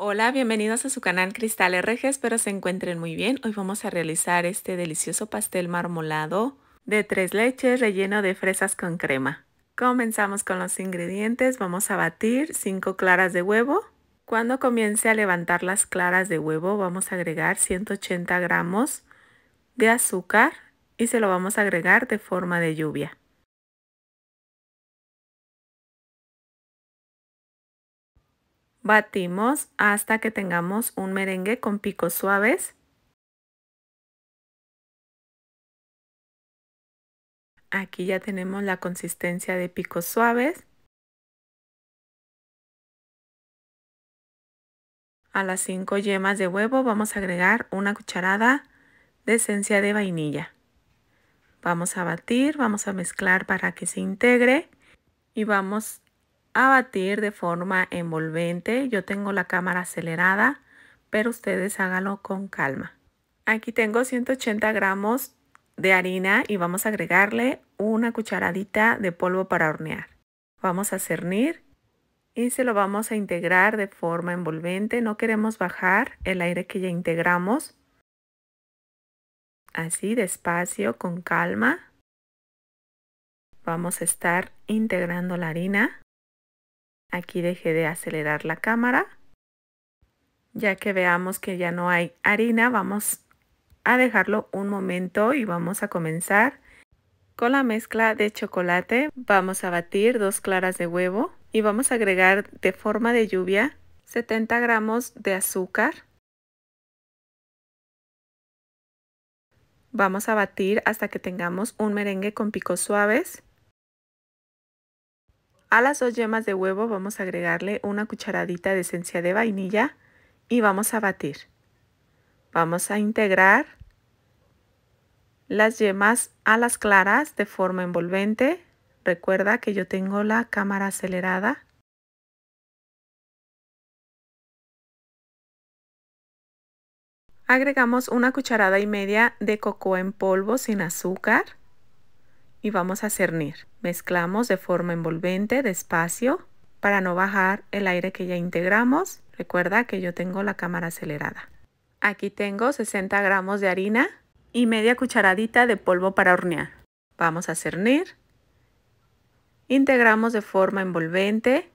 Hola, bienvenidos a su canal Cristal RG, espero se encuentren muy bien. Hoy vamos a realizar este delicioso pastel marmolado de tres leches relleno de fresas con crema. Comenzamos con los ingredientes, vamos a batir 5 claras de huevo. Cuando comience a levantar las claras de huevo vamos a agregar 180 gramos de azúcar y se lo vamos a agregar de forma de lluvia. Batimos hasta que tengamos un merengue con picos suaves. Aquí ya tenemos la consistencia de picos suaves. A las 5 yemas de huevo vamos a agregar una cucharada de esencia de vainilla. Vamos a batir, vamos a mezclar para que se integre y vamos a batir de forma envolvente. Yo tengo la cámara acelerada, pero ustedes háganlo con calma. Aquí tengo 180 gramos de harina y vamos a agregarle una cucharadita de polvo para hornear. Vamos a cernir y se lo vamos a integrar de forma envolvente. No queremos bajar el aire que ya integramos. Así, despacio, con calma. Vamos a estar integrando la harina. Aquí dejé de acelerar la cámara. Ya que veamos que ya no hay harina, vamos a dejarlo un momento y vamos a comenzar con la mezcla de chocolate. Vamos a batir dos claras de huevo y vamos a agregar de forma de lluvia 70 gramos de azúcar. Vamos a batir hasta que tengamos un merengue con picos suaves. A las dos yemas de huevo vamos a agregarle una cucharadita de esencia de vainilla y vamos a batir. Vamos a integrar las yemas a las claras de forma envolvente. Recuerda que yo tengo la cámara acelerada. Agregamos una cucharada y media de cocoa en polvo sin azúcar y vamos a cernir. Mezclamos de forma envolvente, despacio, para no bajar el aire que ya integramos. Recuerda que yo tengo la cámara acelerada. Aquí tengo 60 gramos de harina y media cucharadita de polvo para hornear. Vamos a cernir. Integramos de forma envolvente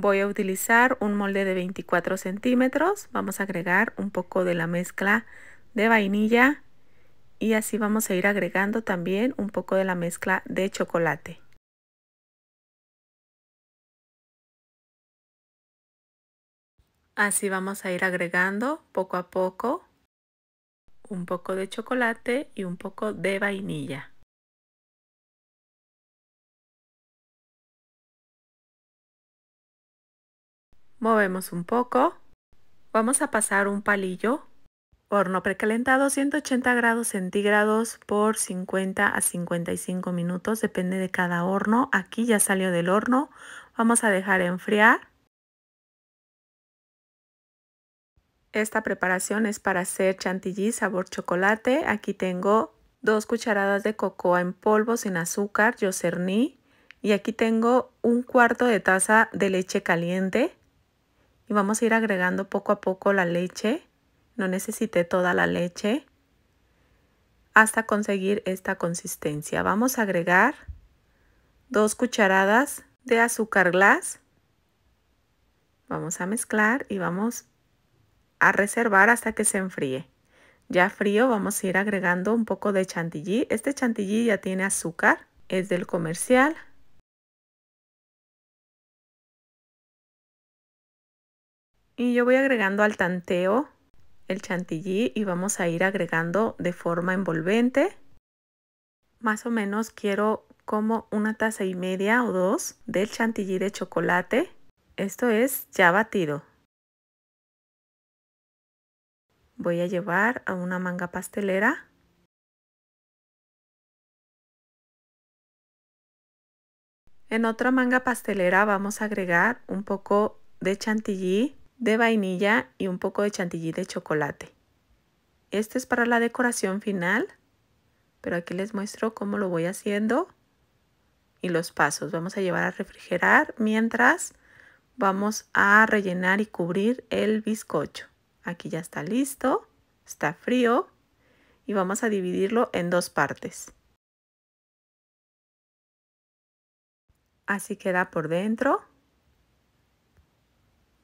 Voy a utilizar un molde de 24 centímetros. Vamos a agregar un poco de la mezcla de vainilla y así vamos a ir agregando también un poco de la mezcla de chocolate. Así vamos a ir agregando poco a poco un poco de chocolate y un poco de vainilla. Movemos un poco. Vamos a pasar un palillo. Horno precalentado 180 grados centígrados por 50 a 55 minutos. Depende de cada horno. Aquí ya salió del horno. Vamos a dejar enfriar. Esta preparación es para hacer chantilly sabor chocolate. Aquí tengo dos cucharadas de cocoa en polvo sin azúcar, yo cerní. Y aquí tengo un cuarto de taza de leche caliente y vamos a ir agregando poco a poco la leche. No necesité toda la leche hasta conseguir esta consistencia. Vamos a agregar dos cucharadas de azúcar glass. Vamos a mezclar y vamos a reservar hasta que se enfríe. Ya frío vamos a ir agregando un poco de chantilly. Este chantilly ya tiene azúcar, es del comercial. Y yo voy agregando al tanteo el chantilly y vamos a ir agregando de forma envolvente. Más o menos quiero como una taza y media o dos del chantilly de chocolate. Esto es ya batido. Voy a llevar a una manga pastelera. En otra manga pastelera vamos a agregar un poco de chantilly de vainilla y un poco de chantilly de chocolate. Este es para la decoración final. pero aquí les muestro cómo lo voy haciendo y los pasos. Vamos a llevar a refrigerar mientras vamos a rellenar y cubrir el bizcocho. Aquí ya está listo, está frío y vamos a dividirlo en dos partes. Así queda por dentro.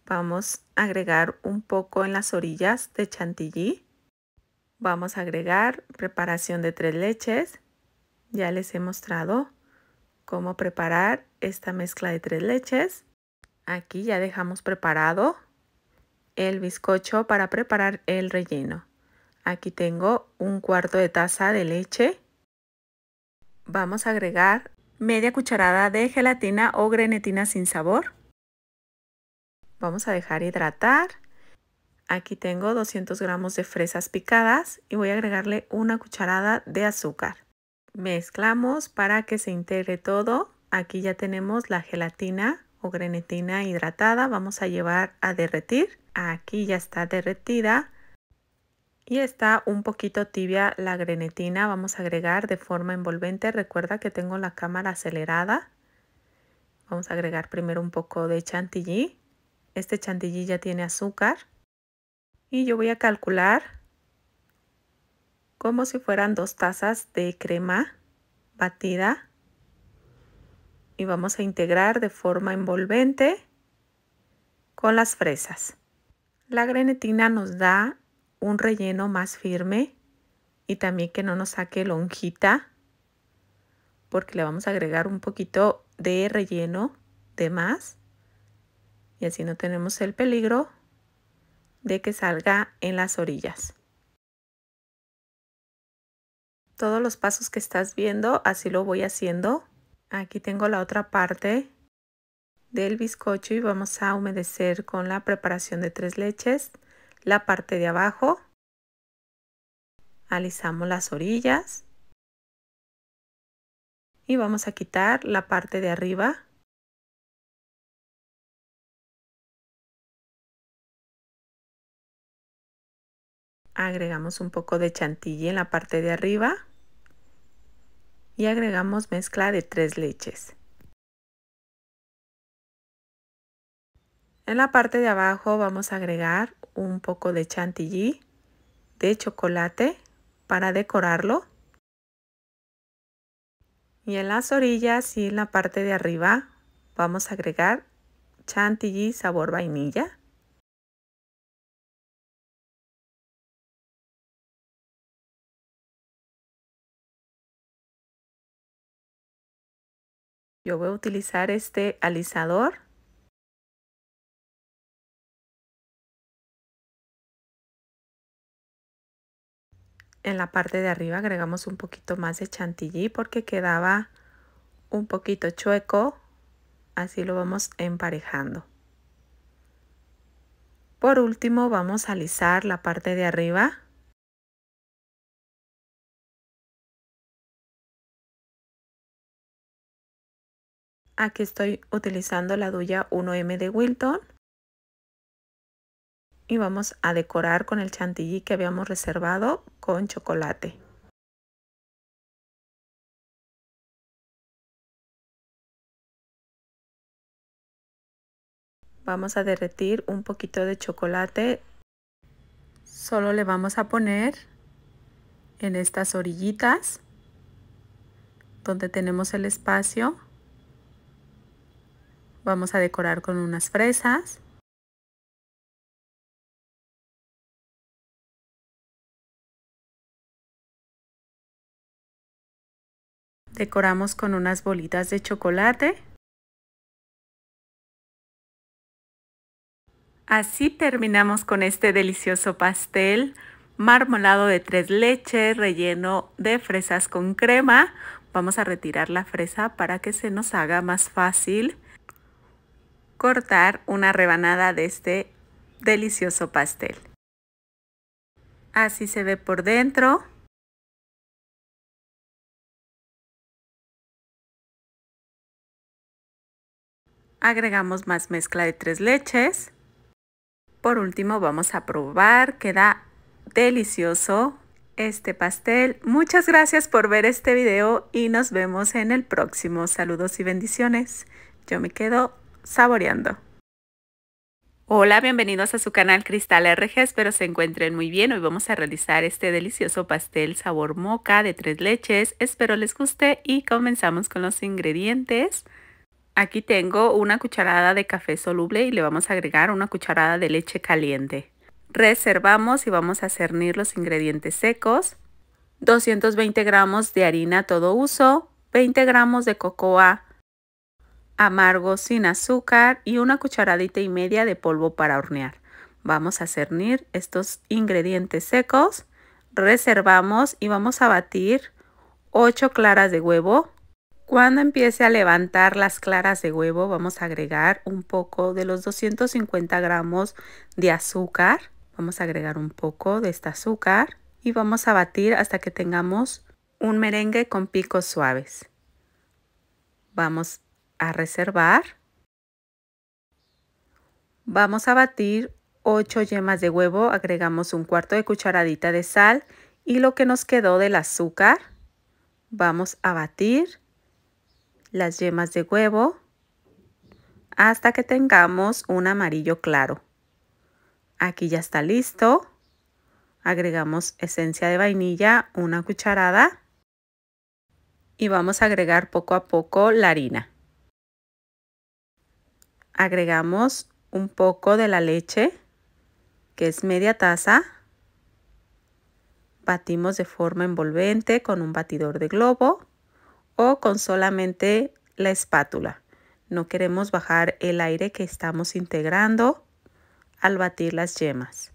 Vamos a agregar un poco en las orillas de chantilly. Vamos a agregar preparación de tres leches. Ya les he mostrado cómo preparar esta mezcla de tres leches. Aquí ya dejamos preparado el bizcocho para preparar el relleno. Aquí tengo un cuarto de taza de leche. Vamos a agregar media cucharada de gelatina o grenetina sin sabor. Vamos a dejar hidratar. Aquí tengo 200 gramos de fresas picadas y voy a agregarle una cucharada de azúcar. Mezclamos para que se integre todo. Aquí ya tenemos la gelatina o grenetina hidratada. Vamos a llevar a derretir. Aquí ya está derretida. Y está un poquito tibia la grenetina. Vamos a agregar de forma envolvente. Recuerda que tengo la cámara acelerada. Vamos a agregar primero un poco de chantilly. Este chantilly ya tiene azúcar. Y yo voy a calcular como si fueran dos tazas de crema batida y vamos a integrar de forma envolvente con las fresas. La grenetina nos da un relleno más firme y también que no nos saque lonjita porque le vamos a agregar un poquito de relleno de más y así no tenemos el peligro de que salga en las orillas todos los pasos que estás viendo, así lo voy haciendo. Aquí tengo la otra parte del bizcocho y vamos a humedecer con la preparación de tres leches la parte de abajo. Alisamos las orillas. Y vamos a quitar la parte de arriba. Agregamos un poco de chantilly en la parte de arriba y agregamos mezcla de tres leches. En la parte de abajo vamos a agregar un poco de chantilly de chocolate para decorarlo. Y en las orillas y en la parte de arriba vamos a agregar chantilly sabor vainilla. Yo voy a utilizar este alisador. En la parte de arriba agregamos un poquito más de chantilly porque quedaba un poquito chueco. Así lo vamos emparejando. Por último vamos a alisar la parte de arriba. Aquí estoy utilizando la duya 1M de Wilton. Y vamos a decorar con el chantilly que habíamos reservado con chocolate. Vamos a derretir un poquito de chocolate. Solo le vamos a poner en estas orillitas donde tenemos el espacio Vamos a decorar con unas fresas. Decoramos con unas bolitas de chocolate. Así terminamos con este delicioso pastel marmolado de tres leches, relleno de fresas con crema. Vamos a retirar la fresa para que se nos haga más fácil cortar una rebanada de este delicioso pastel. Así se ve por dentro. Agregamos más mezcla de tres leches. Por último vamos a probar, queda delicioso. este pastel. Muchas gracias por ver este video y nos vemos en el próximo. Saludos y bendiciones. Yo me quedo saboreando. Hola, bienvenidos a su canal Cristal RG, espero se encuentren muy bien. Hoy vamos a realizar este delicioso pastel sabor moca de tres leches. Espero les guste y comenzamos con los ingredientes. Aquí tengo una cucharada de café soluble y le vamos a agregar una cucharada de leche caliente. Reservamos y vamos a cernir los ingredientes secos. 220 gramos de harina todo uso, 20 gramos de cocoa amargo sin azúcar y una cucharadita y media de polvo para hornear. Vamos a cernir estos ingredientes secos, reservamos y vamos a batir 8 claras de huevo. Cuando empiece a levantar las claras de huevo vamos a agregar un poco de los 250 gramos de azúcar. Vamos a agregar un poco de este azúcar y vamos a batir hasta que tengamos un merengue con picos suaves. Vamos a reservar. Vamos a batir 8 yemas de huevo, agregamos un cuarto de cucharadita de sal y lo que nos quedó del azúcar. Vamos a batir las yemas de huevo hasta que tengamos un amarillo claro. Aquí ya está listo. Agregamos esencia de vainilla, una cucharada. Y vamos a agregar poco a poco la harina agregamos un poco de la leche, que es media taza. Batimos de forma envolvente con un batidor de globo o con solamente la espátula. No queremos bajar el aire que estamos integrando al batir las yemas.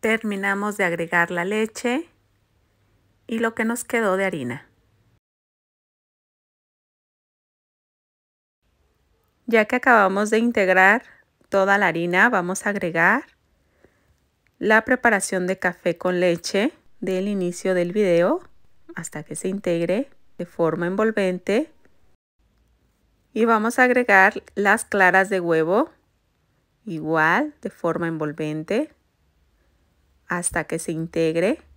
Terminamos de agregar la leche y lo que nos quedó de harina. Ya que acabamos de integrar toda la harina, vamos a agregar la preparación de café con leche del inicio del video hasta que se integre de forma envolvente. Y vamos a agregar las claras de huevo igual de forma envolvente hasta que se integre.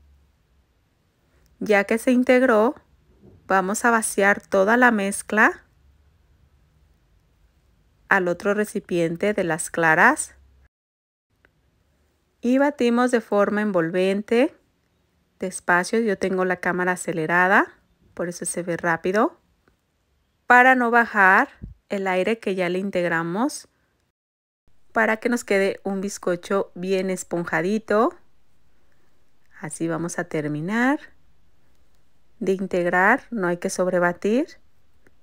Ya que se integró, vamos a vaciar toda la mezcla al otro recipiente de las claras. Y batimos de forma envolvente, despacio, yo tengo la cámara acelerada, por eso se ve rápido, para no bajar el aire que ya le integramos, para que nos quede un bizcocho bien esponjadito. Así vamos a terminar de integrar, no hay que sobrebatir.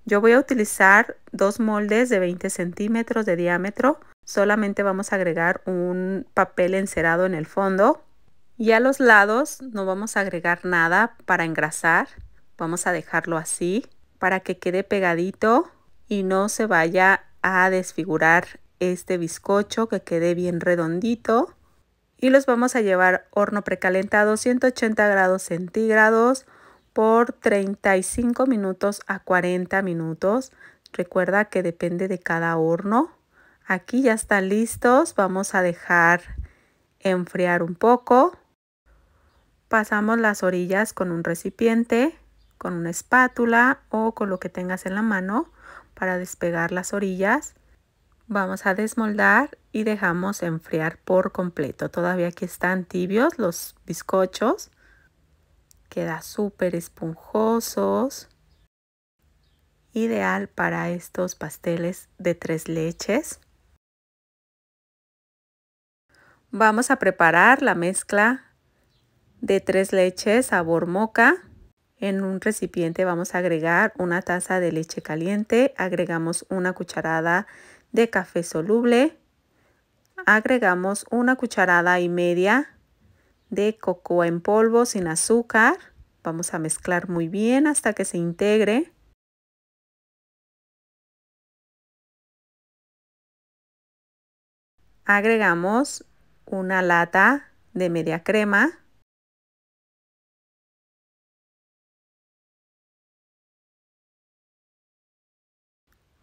Yo voy a utilizar dos moldes de 20 centímetros de diámetro. Solamente vamos a agregar un papel encerado en el fondo. Y a los lados no vamos a agregar nada para engrasar. Vamos a dejarlo así para que quede pegadito y no se vaya a desfigurar este bizcocho que quede bien redondito. Y los vamos a llevar horno precalentado 180 grados centígrados por 35 minutos a 40 minutos. Recuerda que depende de cada horno. Aquí ya están listos. Vamos a dejar enfriar un poco. Pasamos las orillas con un recipiente, con una espátula o con lo que tengas en la mano para despegar las orillas. Vamos a desmoldar y dejamos enfriar por completo. Todavía aquí están tibios los bizcochos. Queda súper esponjosos. Ideal para estos pasteles de tres leches. Vamos a preparar la mezcla de tres leches sabor moca. En un recipiente vamos a agregar una taza de leche caliente. Agregamos una cucharada de café soluble. Agregamos una cucharada y media de cocoa en polvo sin azúcar. Vamos a mezclar muy bien hasta que se integre. Agregamos una lata de media crema.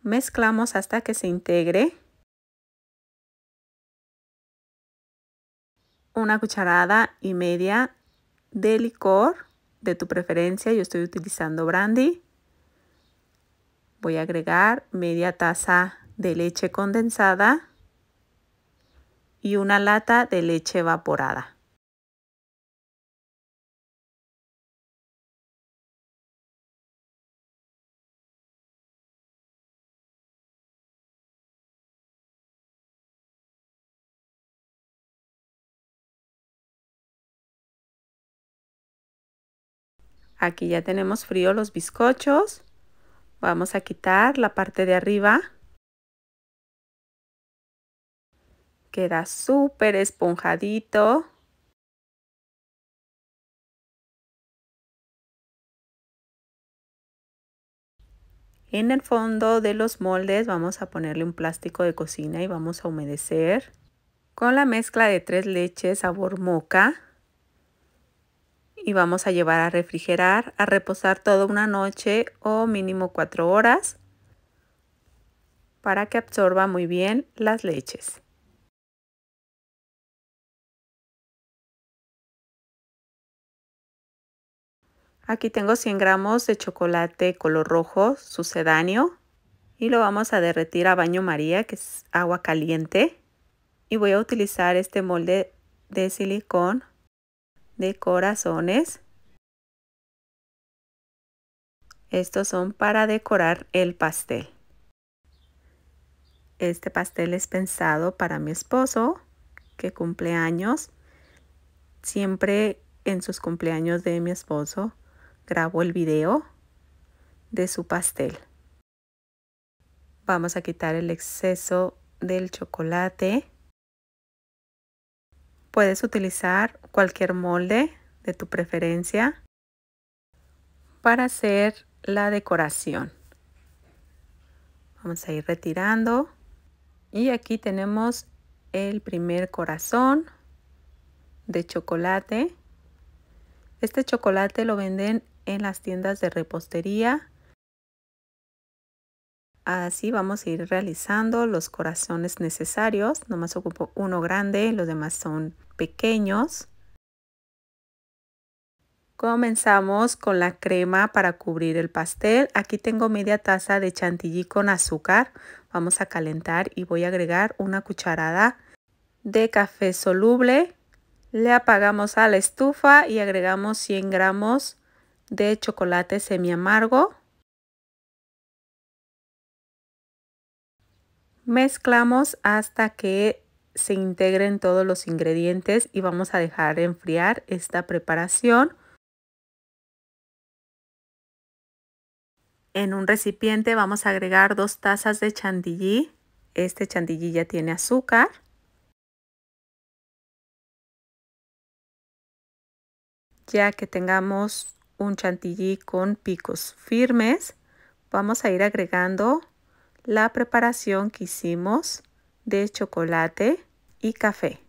Mezclamos hasta que se integre. Una cucharada y media de licor de tu preferencia. Yo estoy utilizando brandy. Voy a agregar media taza de leche condensada y una lata de leche evaporada. Aquí ya tenemos frío los bizcochos. Vamos a quitar la parte de arriba. Queda súper esponjadito. En el fondo de los moldes vamos a ponerle un plástico de cocina y vamos a humedecer con la mezcla de tres leches sabor moca y vamos a llevar a refrigerar, a reposar toda una noche o mínimo cuatro horas para que absorba muy bien las leches. Aquí tengo 100 gramos de chocolate color rojo sucedáneo y lo vamos a derretir a baño maría que es agua caliente y voy a utilizar este molde de silicón de corazones. Estos son para decorar el pastel. Este pastel es pensado para mi esposo que cumple años. Siempre en sus cumpleaños de mi esposo grabo el video de su pastel. Vamos a quitar el exceso del chocolate. Puedes utilizar cualquier molde de tu preferencia para hacer la decoración. Vamos a ir retirando y aquí tenemos el primer corazón de chocolate. Este chocolate lo venden en las tiendas de repostería Así vamos a ir realizando los corazones necesarios. Nomás ocupo uno grande, los demás son pequeños. Comenzamos con la crema para cubrir el pastel. Aquí tengo media taza de chantilly con azúcar. Vamos a calentar y voy a agregar una cucharada de café soluble. Le apagamos a la estufa y agregamos 100 gramos de chocolate semi amargo. Mezclamos hasta que se integren todos los ingredientes y vamos a dejar enfriar esta preparación. En un recipiente vamos a agregar dos tazas de chantilly. Este chantilly ya tiene azúcar. Ya que tengamos un chantilly con picos firmes, vamos a ir agregando la preparación que hicimos de chocolate y café.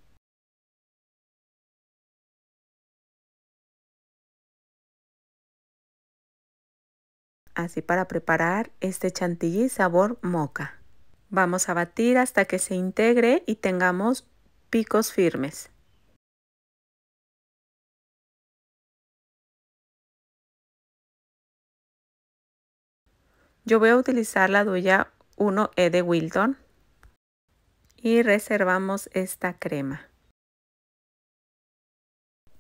Así para preparar este chantilly sabor moca. Vamos a batir hasta que se integre y tengamos picos firmes. Yo voy a utilizar la duya 1E de Wilton y reservamos esta crema.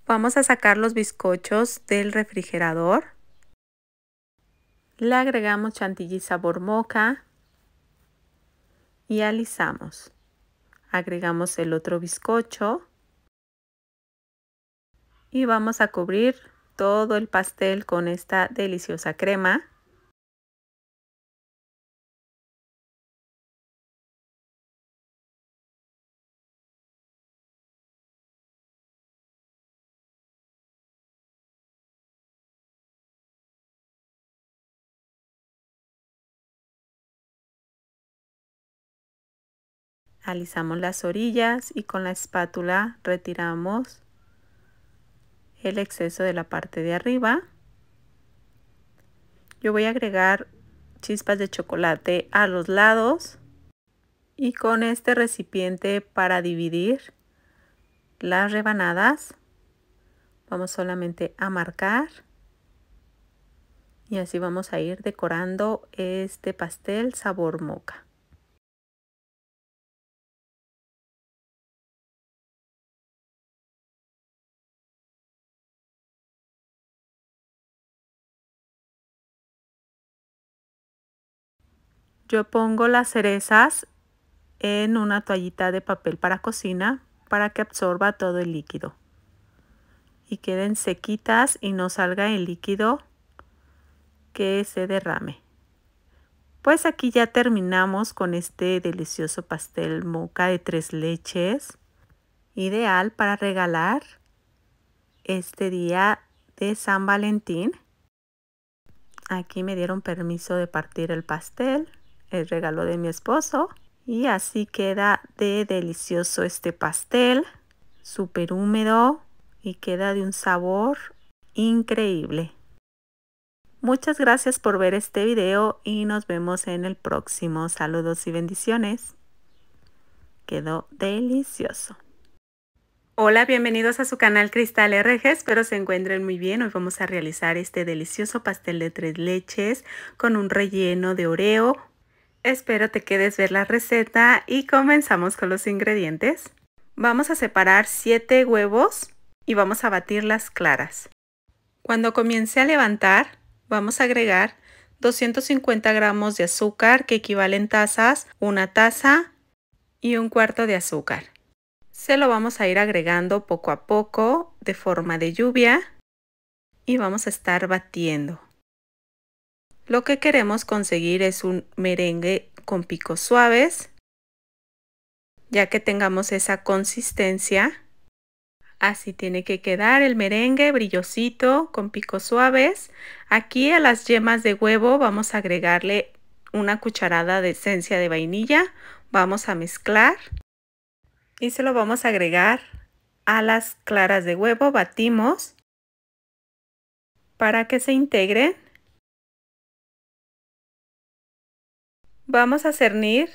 Vamos a sacar los bizcochos del refrigerador. Le agregamos chantilly sabor moca y alisamos. Agregamos el otro bizcocho y vamos a cubrir todo el pastel con esta deliciosa crema. Alisamos las orillas y con la espátula retiramos el exceso de la parte de arriba. Yo voy a agregar chispas de chocolate a los lados y con este recipiente para dividir las rebanadas. Vamos solamente a marcar. Y así vamos a ir decorando este pastel sabor moca. Yo pongo las cerezas en una toallita de papel para cocina para que absorba todo el líquido y queden sequitas y no salga el líquido que se derrame. Pues aquí ya terminamos con este delicioso pastel moca de tres leches, ideal para regalar este día de San Valentín. Aquí me dieron permiso de partir el pastel el regalo de mi esposo. Y así queda de delicioso este pastel, súper húmedo y queda de un sabor increíble. Muchas gracias por ver este video y nos vemos en el próximo. Saludos y bendiciones. Quedó delicioso. Hola, bienvenidos a su canal Cristal RG, espero se encuentren muy bien. Hoy vamos a realizar este delicioso pastel de tres leches con un relleno de oreo, Espero te quedes ver la receta y comenzamos con los ingredientes. Vamos a separar 7 huevos y vamos a batir las claras. Cuando comience a levantar, vamos a agregar 250 gramos de azúcar que equivalen tazas, una taza y un cuarto de azúcar. Se lo vamos a ir agregando poco a poco de forma de lluvia y vamos a estar batiendo. Lo que queremos conseguir es un merengue con picos suaves, ya que tengamos esa consistencia. Así tiene que quedar el merengue brillosito con picos suaves. Aquí a las yemas de huevo vamos a agregarle una cucharada de esencia de vainilla. Vamos a mezclar y se lo vamos a agregar a las claras de huevo. Batimos para que se integren Vamos a cernir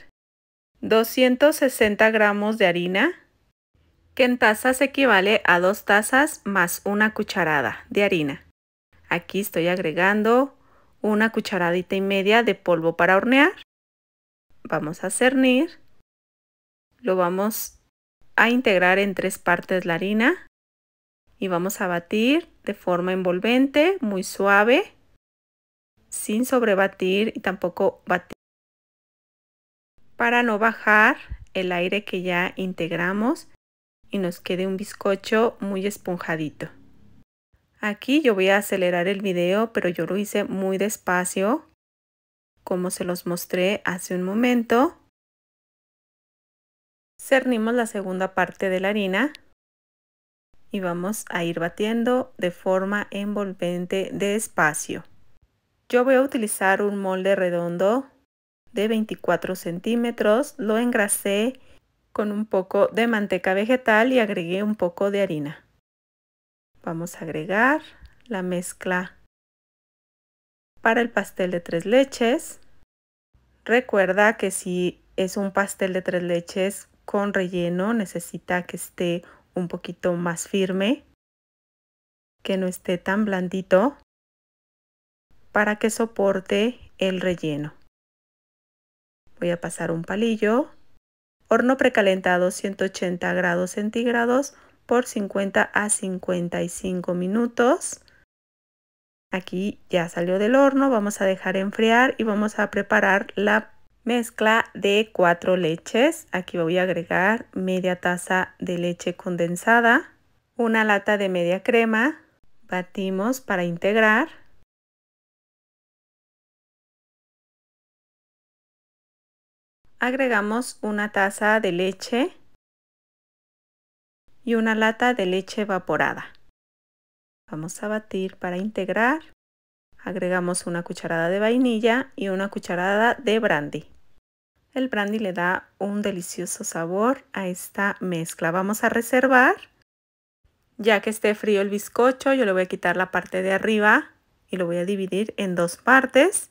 260 gramos de harina, que en tazas equivale a dos tazas más una cucharada de harina. Aquí estoy agregando una cucharadita y media de polvo para hornear. Vamos a cernir. Lo vamos a integrar en tres partes la harina y vamos a batir de forma envolvente, muy suave, sin sobrebatir y tampoco batir para no bajar el aire que ya integramos y nos quede un bizcocho muy esponjadito. Aquí yo voy a acelerar el video, pero yo lo hice muy despacio, como se los mostré hace un momento. Cernimos la segunda parte de la harina y vamos a ir batiendo de forma envolvente despacio. Yo voy a utilizar un molde redondo de 24 centímetros. Lo engrasé con un poco de manteca vegetal y agregué un poco de harina. Vamos a agregar la mezcla para el pastel de tres leches. Recuerda que si es un pastel de tres leches con relleno necesita que esté un poquito más firme, que no esté tan blandito para que soporte el relleno. Voy a pasar un palillo. Horno precalentado 180 grados centígrados por 50 a 55 minutos. Aquí ya salió del horno, vamos a dejar enfriar y vamos a preparar la mezcla de cuatro leches. Aquí voy a agregar media taza de leche condensada, una lata de media crema, batimos para integrar agregamos una taza de leche y una lata de leche evaporada. Vamos a batir para integrar. Agregamos una cucharada de vainilla y una cucharada de brandy. El brandy le da un delicioso sabor a esta mezcla. Vamos a reservar. Ya que esté frío el bizcocho, yo le voy a quitar la parte de arriba y lo voy a dividir en dos partes.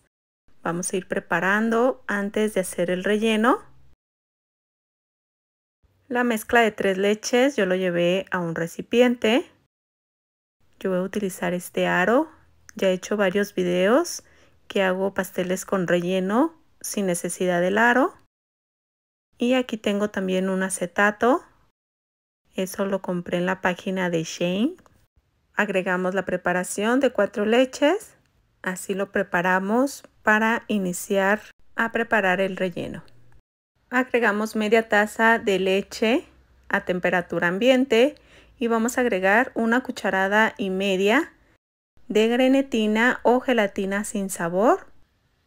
Vamos a ir preparando antes de hacer el relleno. La mezcla de tres leches yo lo llevé a un recipiente. Yo voy a utilizar este aro. Ya he hecho varios videos que hago pasteles con relleno sin necesidad del aro. Y aquí tengo también un acetato. Eso lo compré en la página de Shane. Agregamos la preparación de cuatro leches. Así lo preparamos para iniciar a preparar el relleno. Agregamos media taza de leche a temperatura ambiente y vamos a agregar una cucharada y media de grenetina o gelatina sin sabor.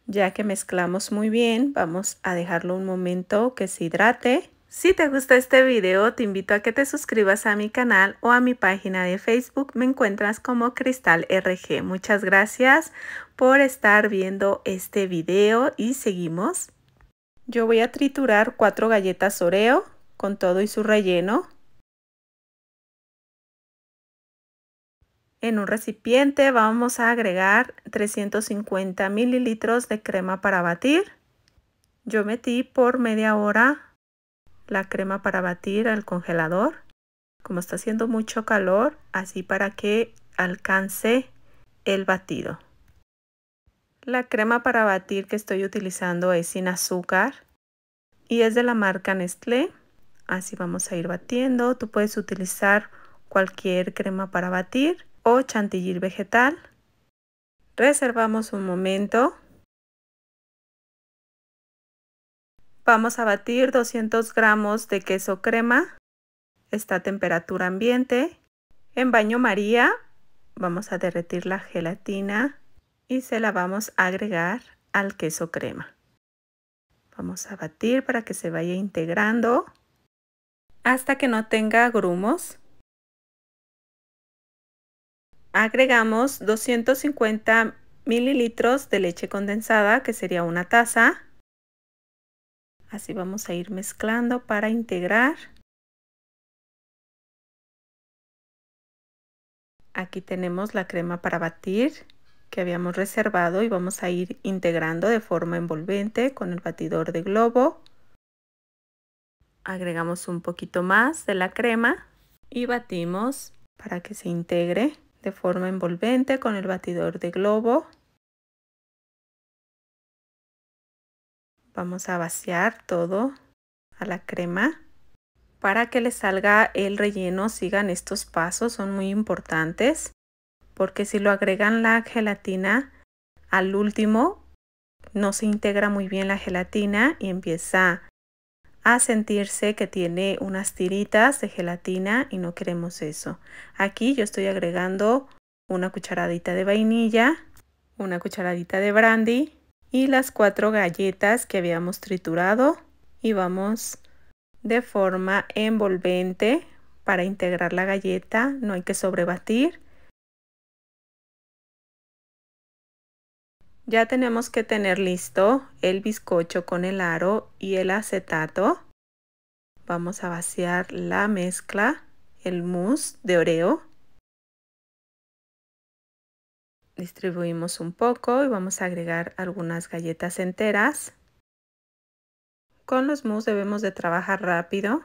Ya que mezclamos muy bien, vamos a dejarlo un momento que se hidrate. Si te gusta este video, te invito a que te suscribas a mi canal o a mi página de Facebook. Me encuentras como Cristal RG. Muchas gracias por estar viendo este video y seguimos. Yo voy a triturar cuatro galletas Oreo con todo y su relleno. En un recipiente vamos a agregar 350 mililitros de crema para batir. Yo metí por media hora la crema para batir al congelador. Como está haciendo mucho calor, así para que alcance el batido. La crema para batir que estoy utilizando es sin azúcar y es de la marca Nestlé. Así vamos a ir batiendo. Tú puedes utilizar cualquier crema para batir o chantilly vegetal. Reservamos un momento. Vamos a batir 200 gramos de queso crema. Está a temperatura ambiente. En baño María vamos a derretir la gelatina y se la vamos a agregar al queso crema. Vamos a batir para que se vaya integrando hasta que no tenga grumos agregamos 250 mililitros de leche condensada, que sería una taza. Así vamos a ir mezclando para integrar. Aquí tenemos la crema para batir que habíamos reservado y vamos a ir integrando de forma envolvente con el batidor de globo. Agregamos un poquito más de la crema y batimos para que se integre de forma envolvente con el batidor de globo. Vamos a vaciar todo a la crema. Para que le salga el relleno sigan estos pasos, son muy importantes porque si lo agregan la gelatina al último no se integra muy bien la gelatina y empieza a sentirse que tiene unas tiritas de gelatina y no queremos eso. Aquí yo estoy agregando una cucharadita de vainilla, una cucharadita de brandy y las cuatro galletas que habíamos triturado y vamos de forma envolvente para integrar la galleta, no hay que sobrebatir. Ya tenemos que tener listo el bizcocho con el aro y el acetato. Vamos a vaciar la mezcla, el mousse de oreo. Distribuimos un poco y vamos a agregar algunas galletas enteras. Con los mousse debemos de trabajar rápido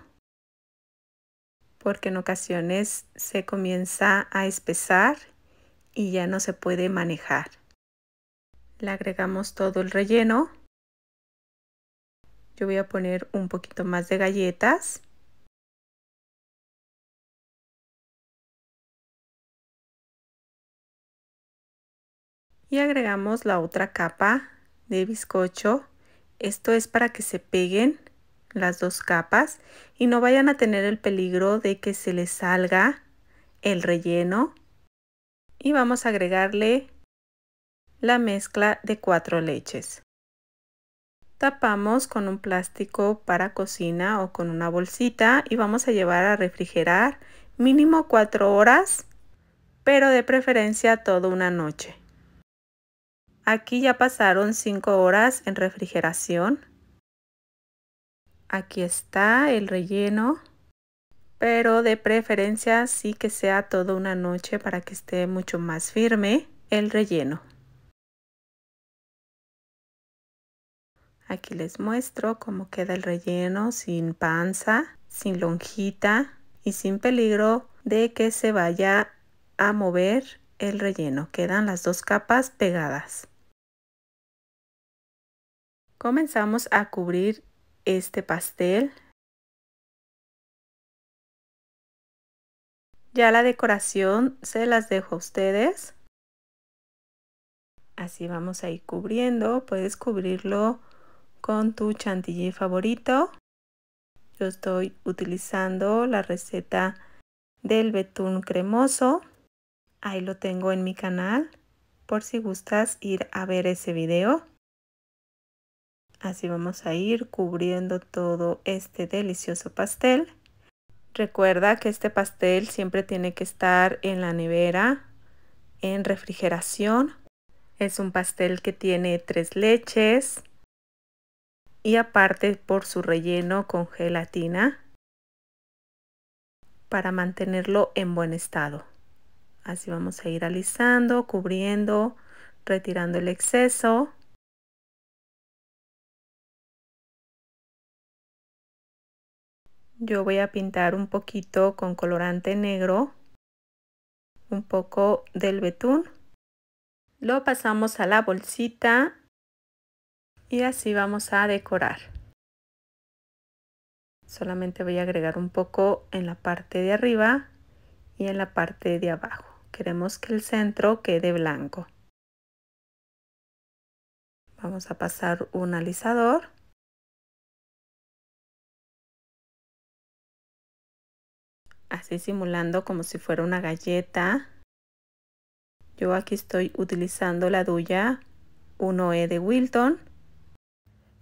porque en ocasiones se comienza a espesar y ya no se puede manejar. Le agregamos todo el relleno. Yo voy a poner un poquito más de galletas. Y agregamos la otra capa de bizcocho. Esto es para que se peguen las dos capas y no vayan a tener el peligro de que se les salga el relleno. Y vamos a agregarle la mezcla de cuatro leches. Tapamos con un plástico para cocina o con una bolsita y vamos a llevar a refrigerar mínimo cuatro horas, pero de preferencia toda una noche. Aquí ya pasaron cinco horas en refrigeración. Aquí está el relleno, pero de preferencia sí que sea toda una noche para que esté mucho más firme el relleno. Aquí les muestro cómo queda el relleno sin panza sin lonjita y sin peligro de que se vaya a mover el relleno. Quedan las dos capas pegadas. Comenzamos a cubrir este pastel. Ya la decoración se las dejo a ustedes. Así vamos a ir cubriendo. Puedes cubrirlo con tu chantilly favorito. Yo estoy utilizando la receta del betún cremoso. Ahí lo tengo en mi canal por si gustas ir a ver ese video. Así vamos a ir cubriendo todo este delicioso pastel. Recuerda que este pastel siempre tiene que estar en la nevera, en refrigeración. Es un pastel que tiene tres leches y aparte por su relleno con gelatina para mantenerlo en buen estado. Así vamos a ir alisando, cubriendo, retirando el exceso. Yo voy a pintar un poquito con colorante negro, un poco del betún. Lo pasamos a la bolsita y así vamos a decorar. Solamente voy a agregar un poco en la parte de arriba y en la parte de abajo. Queremos que el centro quede blanco. Vamos a pasar un alisador. Así simulando como si fuera una galleta. Yo aquí estoy utilizando la duya 1E de Wilton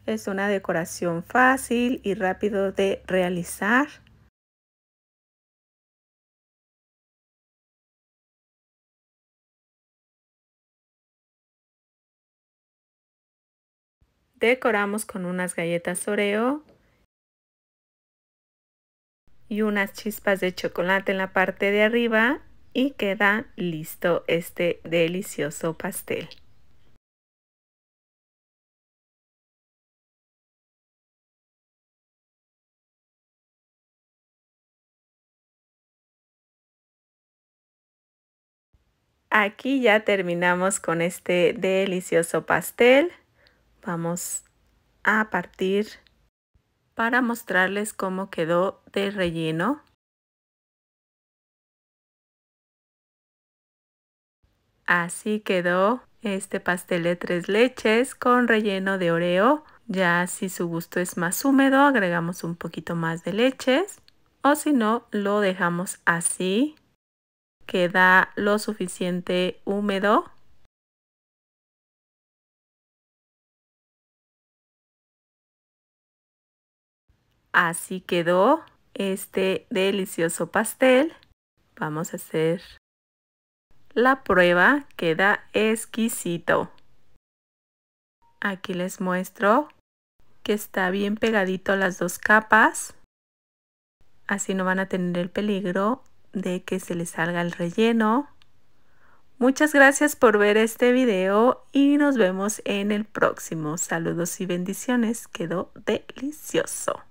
es una decoración fácil y rápido de realizar. Decoramos con unas galletas Oreo y unas chispas de chocolate en la parte de arriba y queda listo este delicioso pastel. Aquí ya terminamos con este delicioso pastel. Vamos a partir para mostrarles cómo quedó de relleno. Así quedó este pastel de tres leches con relleno de oreo. Ya si su gusto es más húmedo, agregamos un poquito más de leches. O si no, lo dejamos así queda lo suficiente húmedo. Así quedó este delicioso pastel. Vamos a hacer la prueba. Queda exquisito. Aquí les muestro que está bien pegadito las dos capas. Así no van a tener el peligro de que se le salga el relleno. Muchas gracias por ver este video y nos vemos en el próximo. Saludos y bendiciones. Quedó delicioso.